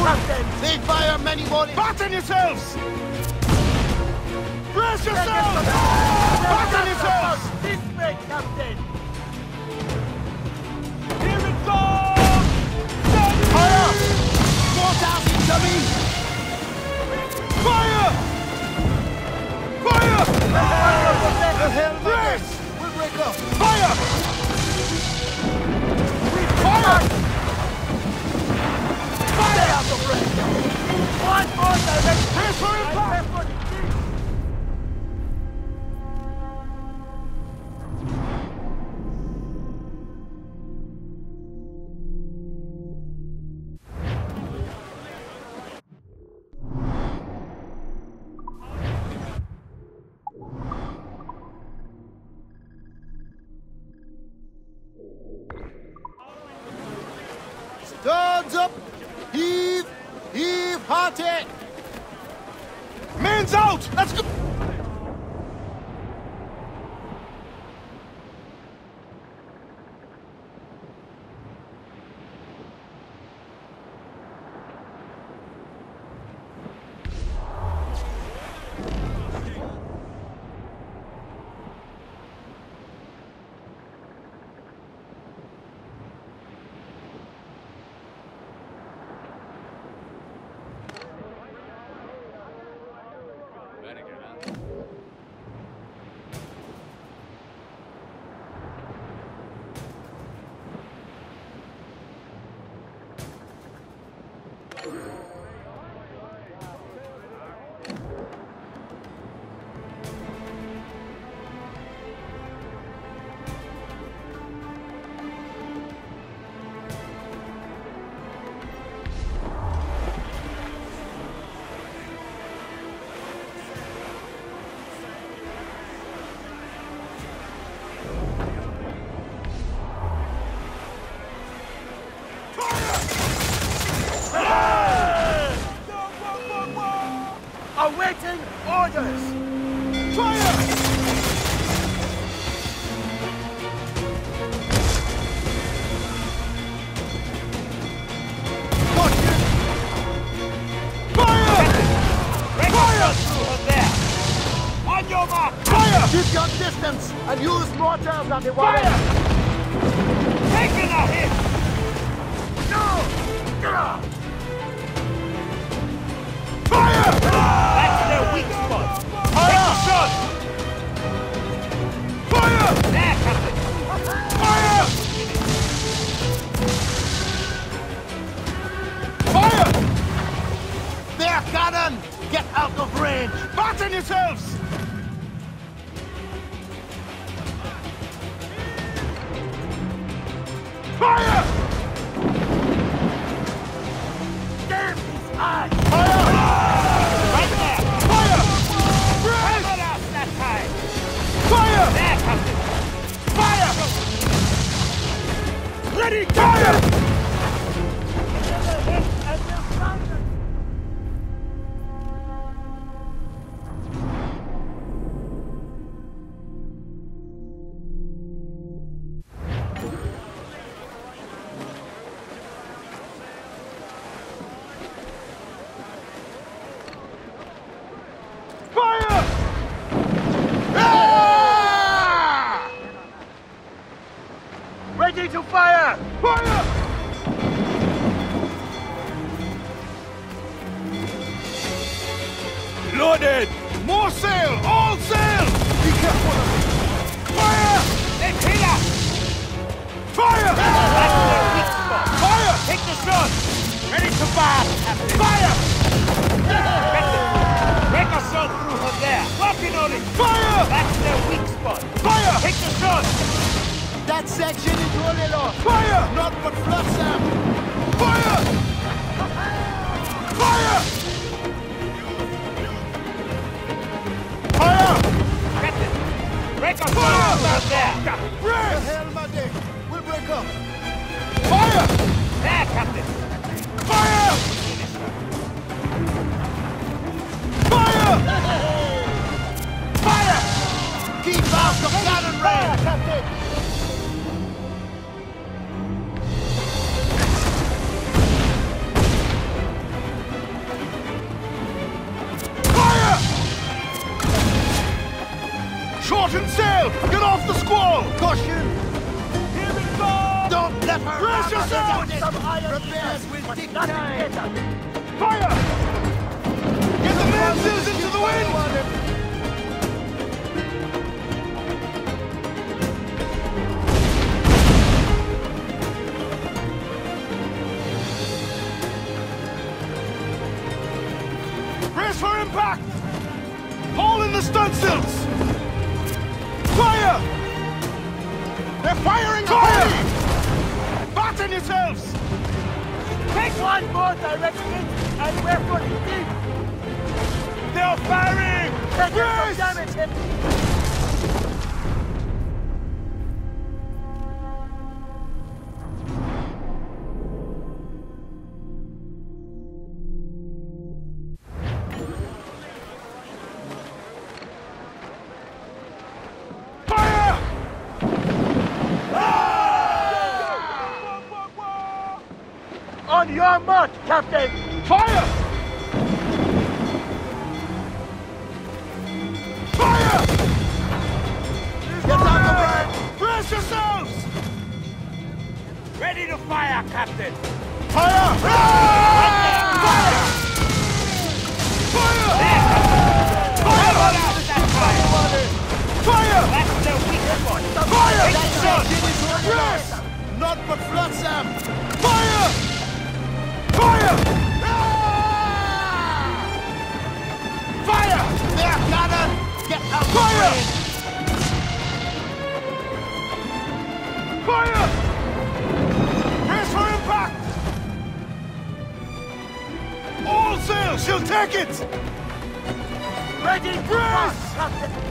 fire! They fire many volleys! Batten yourselves! Brace yourselves! Batten yourselves! This way, Captain! Here it goes! Fire! Mortars incoming! Fire! Fire! The Brace! We'll break up! Fire! Fire! Out of range! More direct! Brace for Hearty! Men's out! Let's go! On your mark! Fire! Keep your distance and use mortars on the wire! Taking a hit! No! Fire! That's their weak spot! Take the shot! Fire! There, Captain! Fire! Fire! Their cannon! Get out of range! Batten yourselves! Fire! Damn eyes! Fire! Right! Fire! Out that! Fire! Fire! Fire! Ready to fire! Fire! Loaded! More sail! All sail! Be careful! Fire! They kill us! Fire! That's their weak spot! Fire! Take the shot! Ready to fire, Fire! Break shot through her there! Working on it! Fire! That's their weak spot! That That section is only lost. Fire! Not but flush them. Fire! Fire! Fire! Captain! Break up Fire! out there! Break! The Brace! hell, my dick. We'll break up. Fire! There, Captain! Fire! Fire! One more direction and we're the deep. They're firing! Take Brace! some damage. On your mark, Captain. Fire! Fire! Get out of the way. Brace yourselves! Ready to fire, Captain! Fire! Fire! Fire! Fire! Fire! That's the weakest one! Fire! That section is only Brace! lost. Not but flush them. Fire! Fire! Fire! Get out Fire! Fire! Brace for impact! All sail! She'll take it! Ready Brace!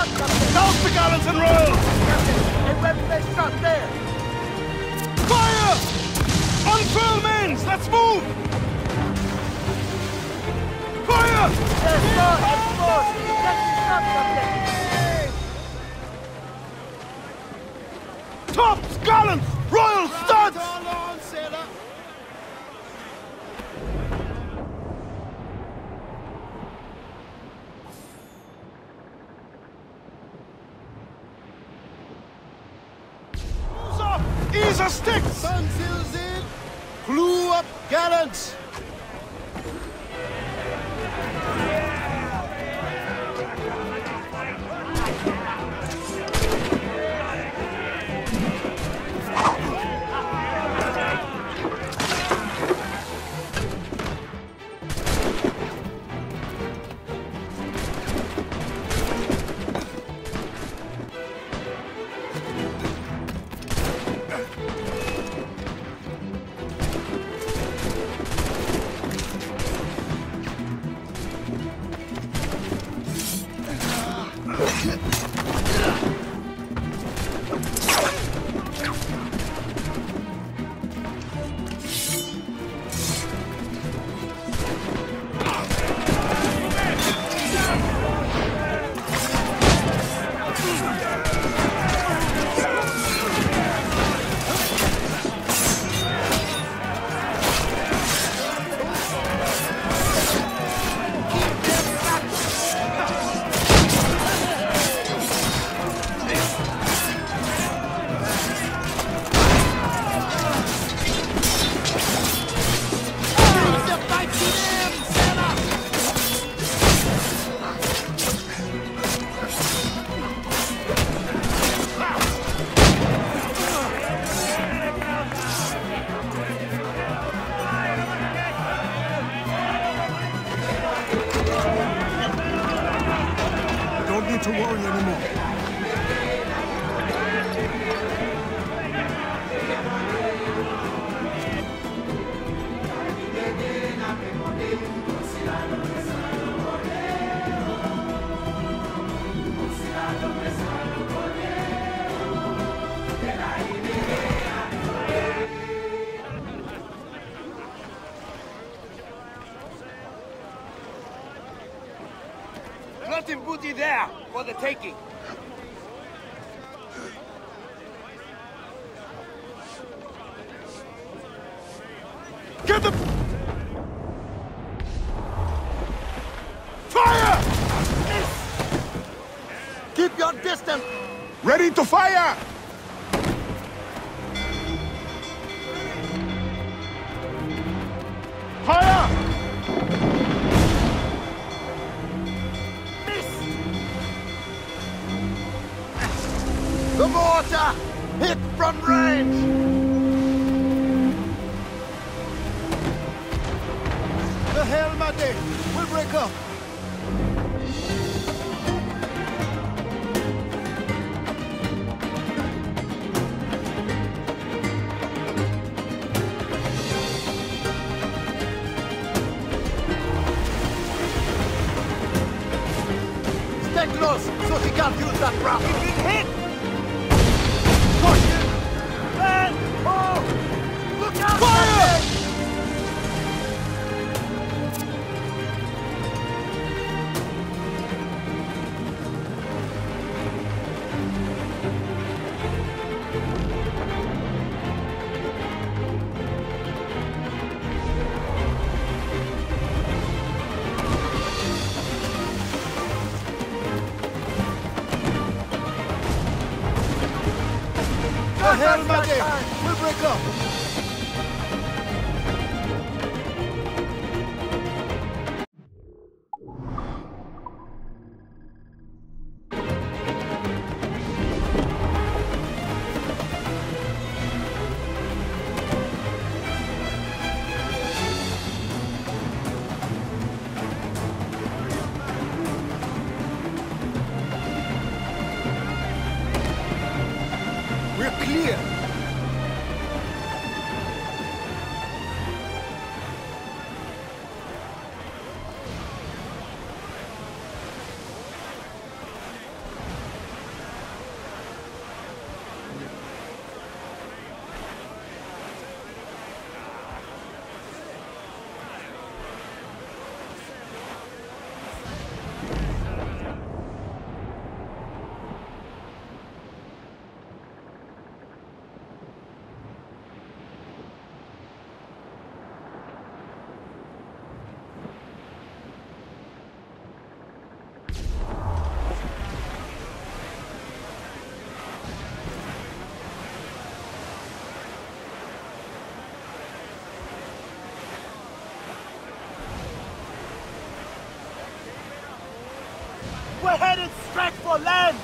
Shot, Captain. The and royals! Captain, a weapon shot there. Fire! Unfurl! Let's move! Fire! There's more. Get the shot, Captain. Tops! Gallants! Royal studs! Hold on, sailor. Ease up! Sticks! Sunsails in. Blew up gallants. Shit. Need to worry anymore. Nothing booty there for the taking. Get the... Fire! Keep your distance. Ready to fire! Fire! Mortar hit from range. The Helmade will break up. Stay close so he can't use that route. He's been hit. Helmade will land.